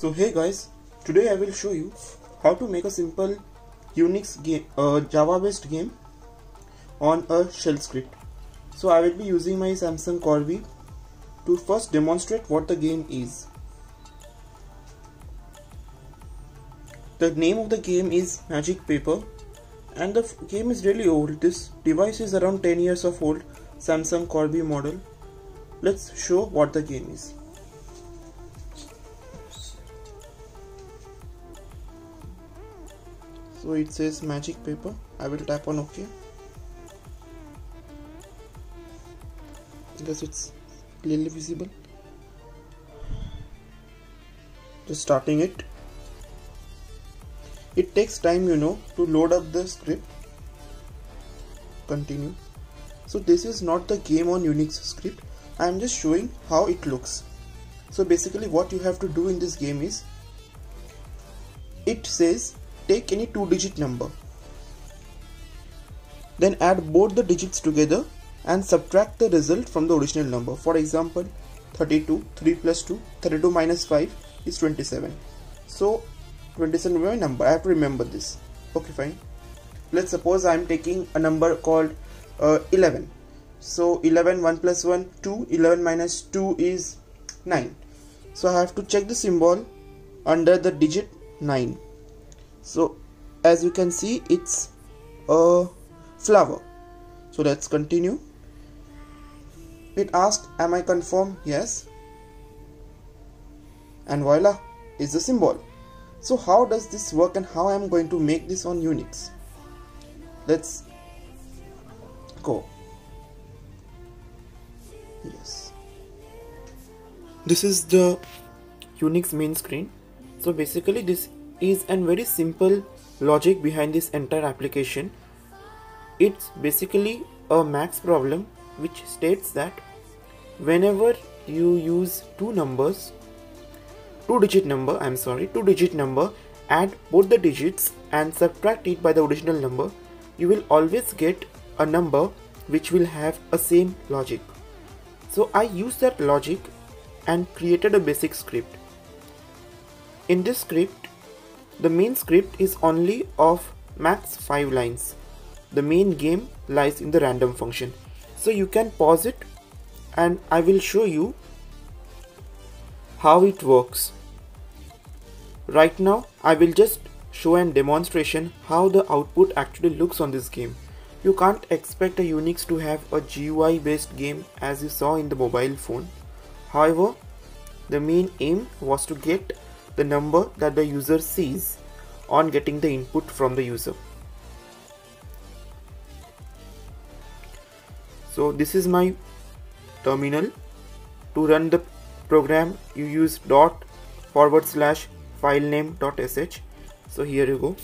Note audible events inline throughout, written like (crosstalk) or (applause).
So hey guys, today I will show you how to make a simple Unix game, uh, Java based game on a shell script. So I will be using my Samsung Corby to first demonstrate what the game is. The name of the game is Magic Paper and the game is really old. This device is around 10 years of old Samsung Corby model. Let's show what the game is. So it says magic paper. I will tap on OK because it's clearly visible. Just starting it. It takes time you know to load up the script. Continue. So this is not the game on Unix script. I am just showing how it looks. So basically what you have to do in this game is it says take any two digit number. Then add both the digits together and subtract the result from the original number. For example, 32, 3 plus 2, 32 minus 5 is 27. So 27 is my number. I have to remember this. Okay, fine. Let's suppose I am taking a number called uh, 11. So 11, 1 plus 1, 2, 11 minus 2 is 9. So I have to check the symbol under the digit 9 so as you can see it's a flower. So let's continue. It asked am I confirm yes. And voila is the symbol. So how does this work and how I'm going to make this on Unix? Let's go. Yes. This is the Unix main screen. So basically this is a very simple logic behind this entire application. It's basically a max problem which states that whenever you use two numbers, two digit number, I'm sorry, two digit number, add both the digits and subtract it by the original number, you will always get a number which will have a same logic. So I used that logic and created a basic script. In this script, the main script is only of max 5 lines. The main game lies in the random function. So you can pause it and I will show you how it works. Right now I will just show an demonstration how the output actually looks on this game. You can't expect a Unix to have a GUI based game as you saw in the mobile phone. However, the main aim was to get the number that the user sees on getting the input from the user. So this is my terminal. To run the program you use dot forward slash file name dot sh. So here you go.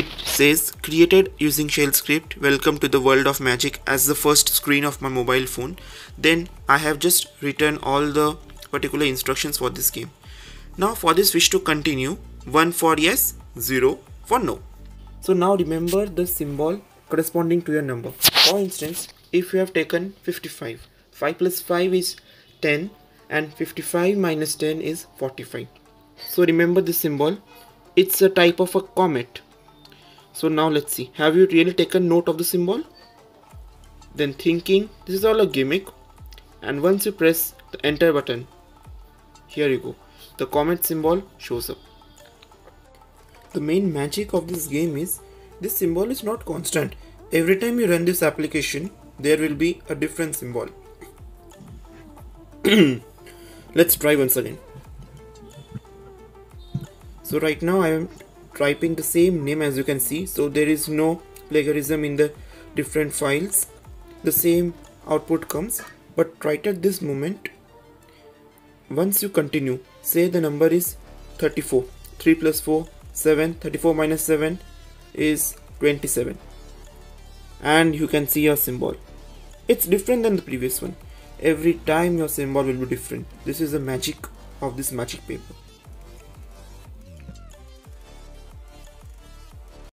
It says created using shell script welcome to the world of magic as the first screen of my mobile phone. Then I have just written all the particular instructions for this game. Now for this wish to continue, 1 for yes, 0 for no. So now remember the symbol corresponding to your number. For instance, if you have taken 55, 5 plus 5 is 10 and 55 minus 10 is 45. So remember the symbol, it's a type of a comet. So now let's see, have you really taken note of the symbol? Then thinking, this is all a gimmick and once you press the enter button, here you go the comet symbol shows up. The main magic of this game is this symbol is not constant. Every time you run this application, there will be a different symbol. (clears throat) Let's try once again. So right now I am typing the same name as you can see. So there is no plagiarism in the different files. The same output comes. But right at this moment, once you continue, say the number is 34 3 plus 4 7 34 minus 7 is 27 and you can see your symbol. It's different than the previous one. Every time your symbol will be different. This is the magic of this magic paper